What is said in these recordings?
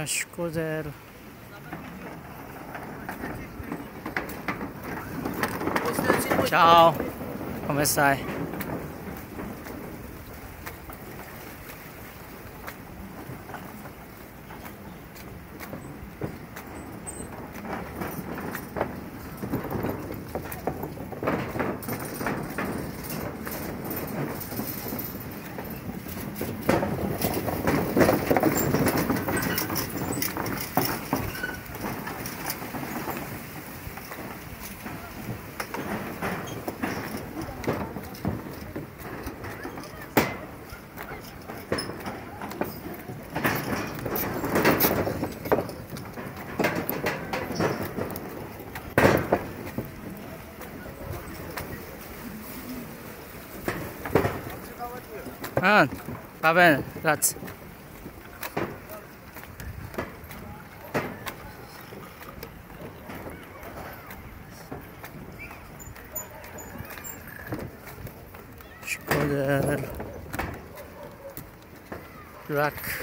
Acho zero. Tchau. Vamos sair. Ah, va bene, grazie. Skoder. Rack.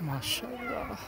Maşallah.